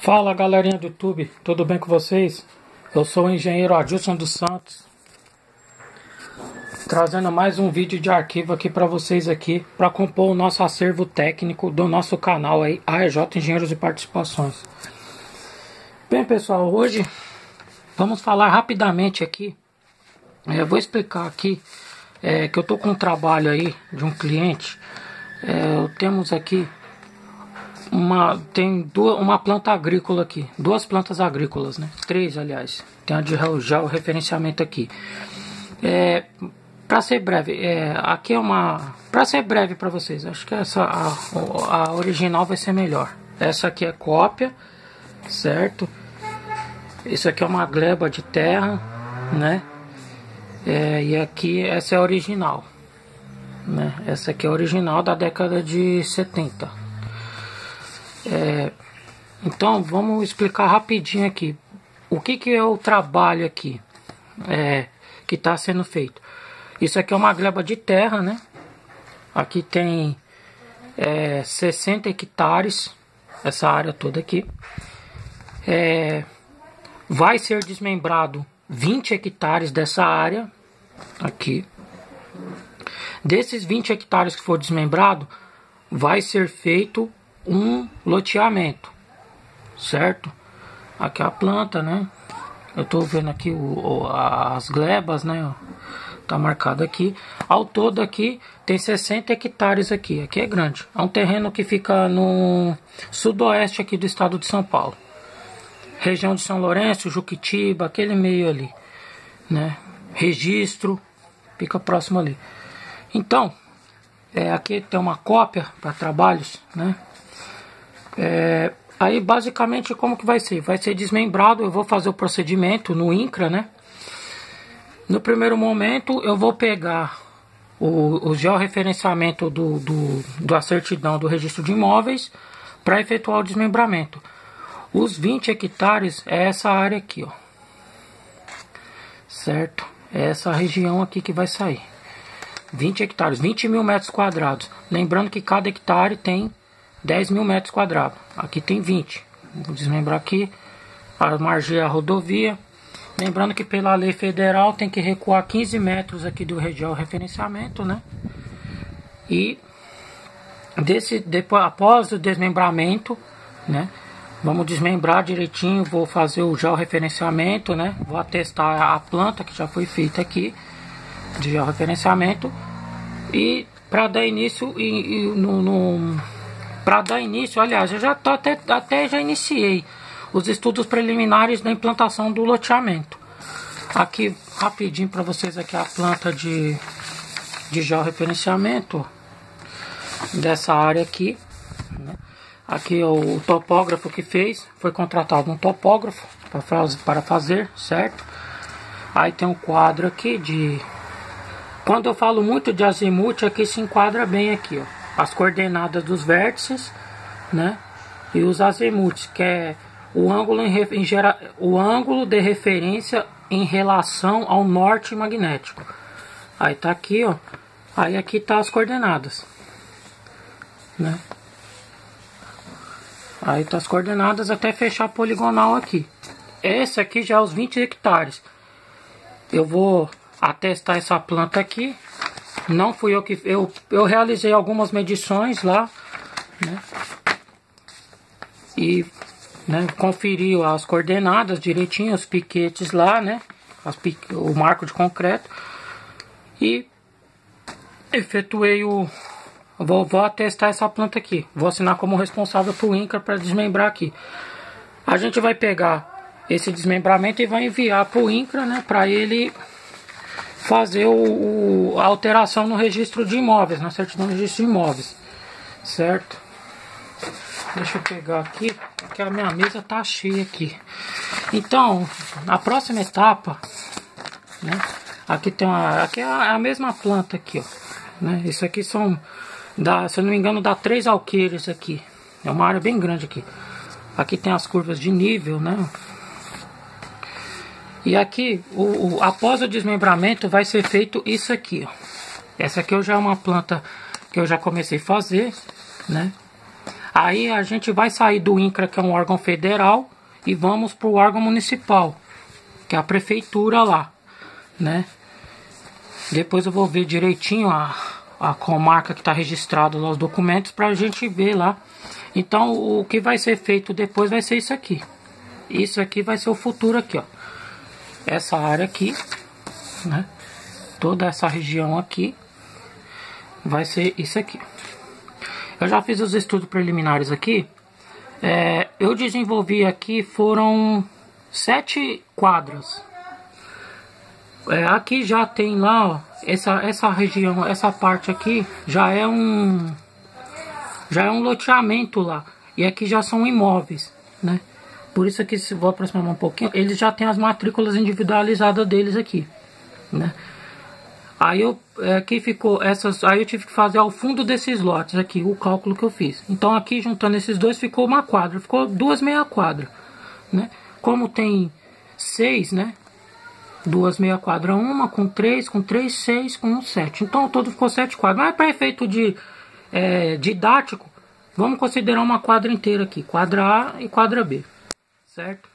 Fala galerinha do YouTube, tudo bem com vocês? Eu sou o engenheiro Adilson dos Santos Trazendo mais um vídeo de arquivo aqui para vocês aqui Para compor o nosso acervo técnico do nosso canal aí AEJ Engenheiros e Participações. Bem pessoal, hoje vamos falar rapidamente aqui. É, Vou explicar aqui é, que eu tô com um trabalho aí de um cliente. É, Temos aqui uma tem duas, uma planta agrícola aqui, duas plantas agrícolas, né? Três, aliás. Tem a de já o referenciamento aqui. É, para ser breve, é, aqui é uma para ser breve para vocês. Acho que essa a, a original vai ser melhor. Essa aqui é cópia, certo? Isso aqui é uma gleba de terra, né? É, e aqui essa é a original, né? Essa aqui é a original da década de 70. É, então vamos explicar rapidinho aqui o que, que é o trabalho aqui é, que está sendo feito. Isso aqui é uma gleba de terra, né? Aqui tem é, 60 hectares, essa área toda aqui. É, vai ser desmembrado 20 hectares dessa área aqui. Desses 20 hectares que for desmembrado, vai ser feito um loteamento, certo? Aqui é a planta, né? Eu tô vendo aqui o, as glebas, né? Tá marcado aqui. Ao todo aqui tem 60 hectares aqui. Aqui é grande. É um terreno que fica no sudoeste aqui do estado de São Paulo. Região de São Lourenço, Juquitiba, aquele meio ali, né? Registro, fica próximo ali. Então, é, aqui tem uma cópia para trabalhos, né? É, aí basicamente como que vai ser? Vai ser desmembrado, eu vou fazer o procedimento no INCRA, né? No primeiro momento eu vou pegar o, o georreferenciamento do, do, da certidão do registro de imóveis para efetuar o desmembramento. Os 20 hectares é essa área aqui, ó. Certo? É essa região aqui que vai sair. 20 hectares, 20 mil metros quadrados. Lembrando que cada hectare tem 10 mil metros quadrados. Aqui tem 20. Vou desmembrar aqui. A margem a rodovia. Lembrando que pela lei federal tem que recuar 15 metros aqui do região referenciamento, né? E desse, depois, após o desmembramento, né? Vamos desmembrar direitinho, vou fazer o georreferenciamento, né? Vou atestar a planta que já foi feita aqui de georreferenciamento e para dar início e, e no, no para dar início, aliás, eu já tô até, até já iniciei os estudos preliminares da implantação do loteamento. Aqui, rapidinho para vocês aqui a planta de, de georreferenciamento dessa área aqui. Né? Aqui o, o topógrafo que fez, foi contratado um topógrafo para fazer, certo? Aí tem um quadro aqui de... Quando eu falo muito de azimuth, aqui se enquadra bem aqui, ó as coordenadas dos vértices, né? E os azimuths, que é o ângulo, em, em gera, o ângulo de referência em relação ao norte magnético. Aí tá aqui, ó. Aí aqui tá as coordenadas, né? Aí tá as coordenadas até fechar a poligonal aqui. Esse aqui já é os 20 hectares. Eu vou atestar essa planta aqui não fui eu que. Eu, eu realizei algumas medições lá, né? E né, as coordenadas direitinho, os piquetes lá, né? O marco de concreto. E efetuei o. Vou, vou atestar essa planta aqui. Vou assinar como responsável para o INCRA para desmembrar aqui. A gente vai pegar esse desmembramento e vai enviar para o INCRA, né? Para ele fazer o, o, a alteração no registro de imóveis, na certidão de registro de imóveis, certo? Deixa eu pegar aqui, porque a minha mesa tá cheia aqui. Então, a próxima etapa, né? Aqui tem uma, aqui é a mesma planta aqui, ó, né? Isso aqui são, dá, se eu não me engano, dá três alqueires aqui. É uma área bem grande aqui. Aqui tem as curvas de nível, né? E aqui, o, o, após o desmembramento, vai ser feito isso aqui. Ó. Essa aqui já é uma planta que eu já comecei a fazer, né? Aí a gente vai sair do INCRA, que é um órgão federal, e vamos para o órgão municipal, que é a prefeitura lá, né? Depois eu vou ver direitinho a, a comarca que está registrado nos documentos para a gente ver lá. Então o que vai ser feito depois vai ser isso aqui. Isso aqui vai ser o futuro aqui, ó. Essa área aqui, né? Toda essa região aqui vai ser isso aqui. Eu já fiz os estudos preliminares aqui. É, eu desenvolvi aqui foram sete quadras. É, aqui já tem lá, ó, essa, essa região, essa parte aqui já é um já é um loteamento lá. E aqui já são imóveis, né? Por isso aqui, se vou aproximar um pouquinho, eles já têm as matrículas individualizadas deles aqui, né? Aí eu é, aqui ficou essas, aí eu tive que fazer ao fundo desses lotes aqui o cálculo que eu fiz. Então aqui juntando esses dois ficou uma quadra, ficou duas meia quadra, né? Como tem seis, né? Duas meia quadra, uma com três, com três, seis, com um, sete. Então todo ficou sete quadras. Mas para efeito de é, didático, vamos considerar uma quadra inteira aqui, quadra A e quadra B, certo?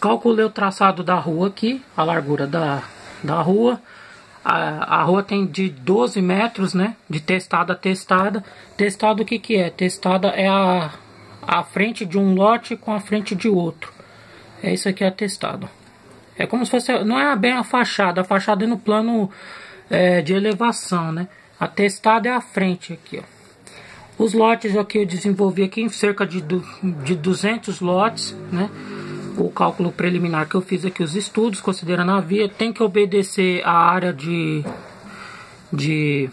Calculei o traçado da rua aqui, a largura da, da rua. A, a rua tem de 12 metros, né? De testada a testada. Testada o que que é? Testada é a, a frente de um lote com a frente de outro. É isso aqui é atestado. É como se fosse, não é bem a fachada, a fachada é no plano é, de elevação, né? A testada é a frente aqui, ó. Os lotes aqui eu desenvolvi aqui em cerca de, de 200 lotes, né? O cálculo preliminar que eu fiz aqui, os estudos, considerando a via, tem que obedecer a área de, de,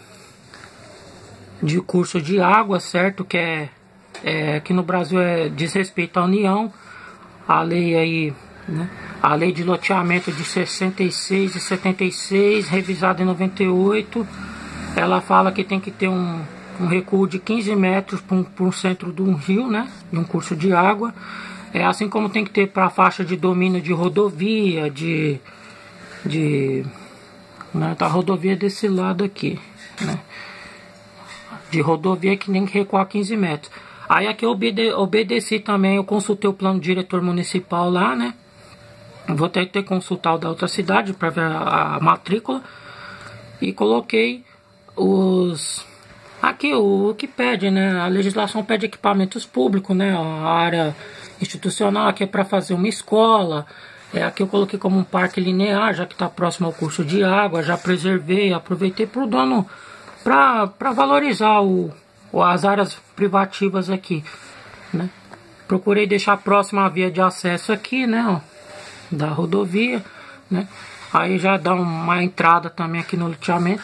de curso de água, certo? Que é, é aqui no Brasil é diz respeito à União, a lei aí, né? A lei de loteamento de 66 e 76, revisada em 98, ela fala que tem que ter um, um recuo de 15 metros para um, um centro de um rio, né? De um curso de água. É assim como tem que ter para a faixa de domínio de rodovia, de. de né, tá a rodovia desse lado aqui, né? De rodovia que tem que recuar 15 metros. Aí aqui eu obede obedeci também, eu consultei o plano diretor municipal lá, né? Vou ter que ter consultado da outra cidade para ver a, a matrícula. E coloquei os aqui o, que pede, né? A legislação pede equipamentos públicos, né? A área institucional aqui é para fazer uma escola. É, aqui eu coloquei como um parque linear, já que está próximo ao curso de água. Já preservei, aproveitei para o dono, para valorizar o, as áreas privativas aqui, né? Procurei deixar próxima a via de acesso aqui, né? Ó, da rodovia, né? Aí já dá uma entrada também aqui no loteamento.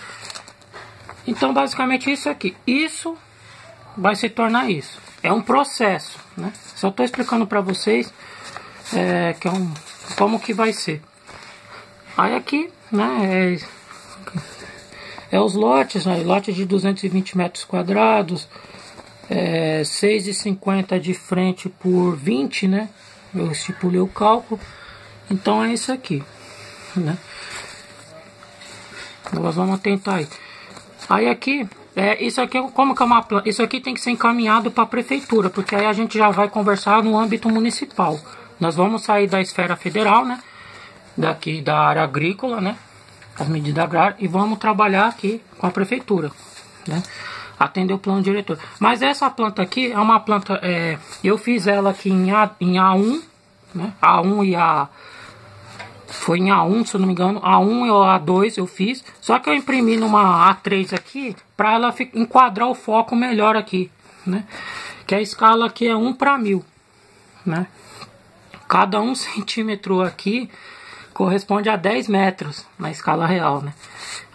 Então, basicamente isso aqui. Isso vai se tornar isso. É um processo, né? Só estou explicando para vocês é, que é um, como que vai ser. Aí aqui, né, é, é os lotes, né, lote de 220 metros quadrados, é, 6,50 de frente por 20, né? Eu estipulei o cálculo. Então é isso aqui, né? Nós vamos tentar aí. Aí aqui, é, isso aqui como que é uma Isso aqui tem que ser encaminhado para a prefeitura, porque aí a gente já vai conversar no âmbito municipal. Nós vamos sair da esfera federal, né? Daqui da área agrícola, né? As medidas agrárias e vamos trabalhar aqui com a prefeitura, né? Atender o plano diretor. Mas essa planta aqui é uma planta, é, eu fiz ela aqui em, A, em A1, né? A1 e A foi em A1, se eu não me engano. A1 ou A2 eu fiz. Só que eu imprimi numa A3 aqui para ela enquadrar o foco melhor aqui, né? Que a escala aqui é 1 para 1000, né? Cada um centímetro aqui corresponde a 10 metros na escala real, né?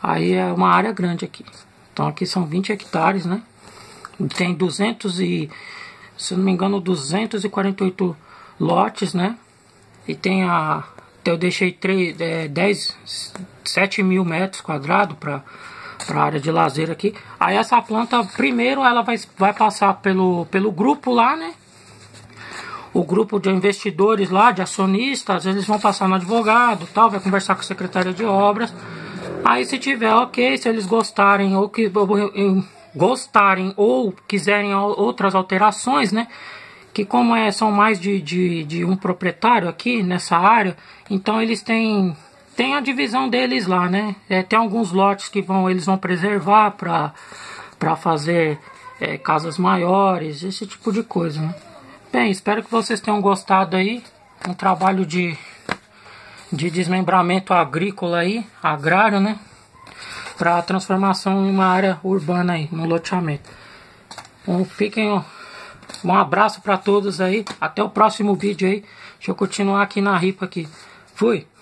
Aí é uma área grande aqui. Então aqui são 20 hectares, né? Tem 200 e, se não me engano, 248 lotes, né? E tem a eu deixei 3, é, 10, 7 mil metros quadrados para para área de lazer aqui. Aí essa planta, primeiro ela vai, vai passar pelo, pelo grupo lá, né? O grupo de investidores lá, de acionistas, eles vão passar no advogado, tal, vai conversar com a secretária de obras. Aí se tiver ok, se eles gostarem ou que gostarem ou quiserem outras alterações, né? Que como é, são mais de, de, de um proprietário aqui nessa área, então eles têm, têm a divisão deles lá, né? É, tem alguns lotes que vão, eles vão preservar para fazer é, casas maiores, esse tipo de coisa, né? Bem, espero que vocês tenham gostado aí. Um trabalho de, de desmembramento agrícola aí, agrário, né? Para transformação em uma área urbana aí, no loteamento. Então fiquem, um abraço para todos aí. Até o próximo vídeo aí. Deixa eu continuar aqui na ripa aqui. Fui!